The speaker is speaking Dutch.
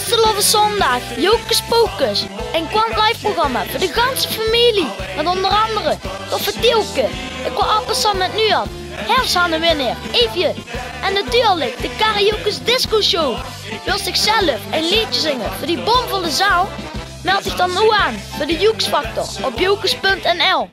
Vastelovende zondag, Jokus Pokus. en Quant live programma voor de ganse familie. Met onder andere Toffe Tielke, ik wil appelsam met Nuat, weer neer, Eefje. En natuurlijk de Karaoke's Disco Show. Wilst Wil zelf een liedje zingen voor die bomvolle zaal? Meld zich dan nu aan bij de Joeks Factor op jokers.nl.